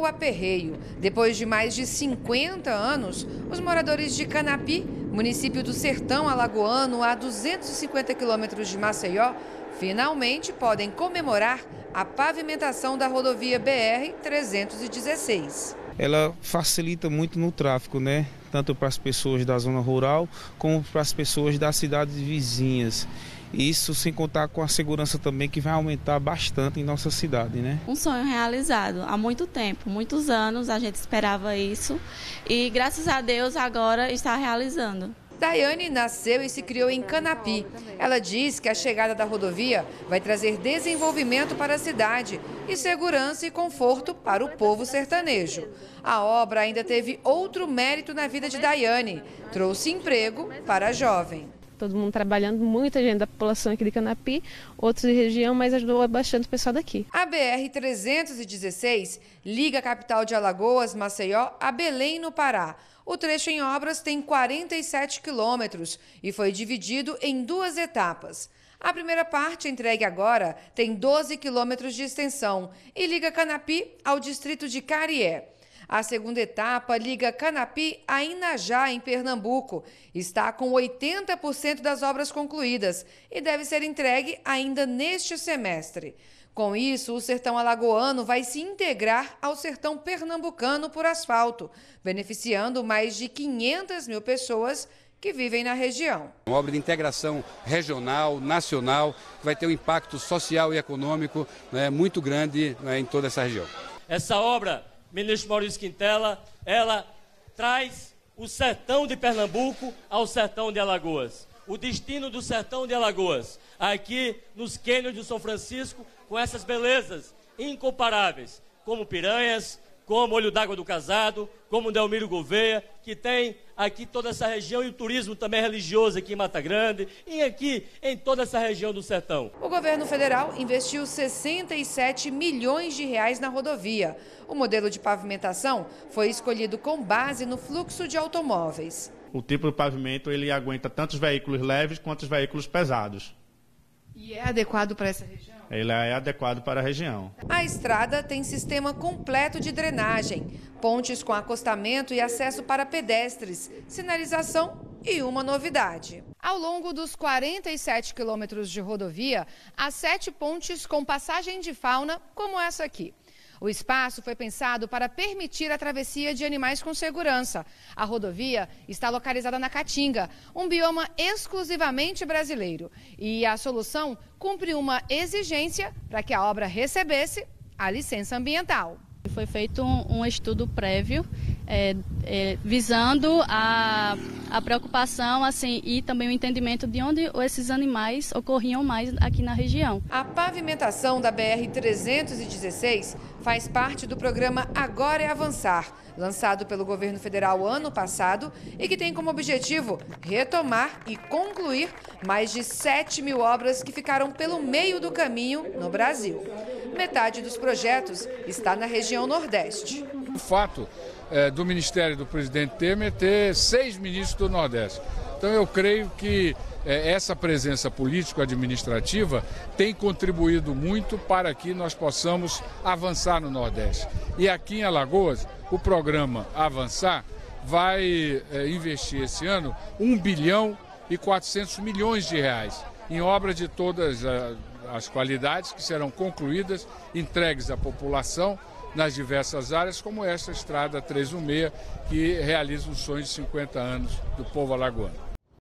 o aperreio. Depois de mais de 50 anos, os moradores de Canapi, município do Sertão Alagoano, a 250 quilômetros de Maceió, finalmente podem comemorar a pavimentação da rodovia BR-316. Ela facilita muito no tráfego, né? Tanto para as pessoas da zona rural como para as pessoas das cidades vizinhas. Isso sem contar com a segurança também que vai aumentar bastante em nossa cidade, né? Um sonho realizado há muito tempo, muitos anos a gente esperava isso e graças a Deus agora está realizando. Daiane nasceu e se criou em Canapi. Ela diz que a chegada da rodovia vai trazer desenvolvimento para a cidade e segurança e conforto para o povo sertanejo. A obra ainda teve outro mérito na vida de Daiane: trouxe emprego para a jovem todo mundo trabalhando, muita gente da população aqui de Canapi, outros de região, mas ajudou bastante o pessoal daqui. A BR-316 liga a capital de Alagoas, Maceió, a Belém, no Pará. O trecho em obras tem 47 quilômetros e foi dividido em duas etapas. A primeira parte, entregue agora, tem 12 quilômetros de extensão e liga Canapi ao distrito de Carié. A segunda etapa liga Canapi a Inajá, em Pernambuco. Está com 80% das obras concluídas e deve ser entregue ainda neste semestre. Com isso, o sertão alagoano vai se integrar ao sertão pernambucano por asfalto, beneficiando mais de 500 mil pessoas que vivem na região. Uma obra de integração regional, nacional, vai ter um impacto social e econômico né, muito grande né, em toda essa região. Essa obra ministro Maurício Quintela, ela traz o sertão de Pernambuco ao sertão de Alagoas. O destino do sertão de Alagoas, aqui nos cânions de São Francisco, com essas belezas incomparáveis, como piranhas, como Olho d'Água do Casado, como Delmiro Gouveia, que tem aqui toda essa região e o turismo também religioso aqui em Mata Grande e aqui em toda essa região do sertão. O governo federal investiu 67 milhões de reais na rodovia. O modelo de pavimentação foi escolhido com base no fluxo de automóveis. O tipo de pavimento ele aguenta tanto os veículos leves quanto os veículos pesados. E é adequado para essa região? Ele é adequado para a região. A estrada tem sistema completo de drenagem, pontes com acostamento e acesso para pedestres, sinalização e uma novidade. Ao longo dos 47 quilômetros de rodovia, há sete pontes com passagem de fauna, como essa aqui. O espaço foi pensado para permitir a travessia de animais com segurança. A rodovia está localizada na Caatinga, um bioma exclusivamente brasileiro. E a solução cumpre uma exigência para que a obra recebesse a licença ambiental. Foi feito um, um estudo prévio é, é, visando a, a preocupação assim e também o entendimento de onde esses animais ocorriam mais aqui na região. A pavimentação da BR-316 faz parte do programa Agora é Avançar, lançado pelo governo federal ano passado e que tem como objetivo retomar e concluir mais de 7 mil obras que ficaram pelo meio do caminho no Brasil. Metade dos projetos está na região Nordeste. O fato é, do Ministério do presidente Temer ter seis ministros do Nordeste. Então eu creio que é, essa presença político-administrativa tem contribuído muito para que nós possamos avançar no Nordeste. E aqui em Alagoas, o programa Avançar vai é, investir esse ano 1 bilhão e 400 milhões de reais em obras de todas as qualidades que serão concluídas, entregues à população nas diversas áreas, como esta estrada 316, que realiza os sonhos de 50 anos do povo alagoano.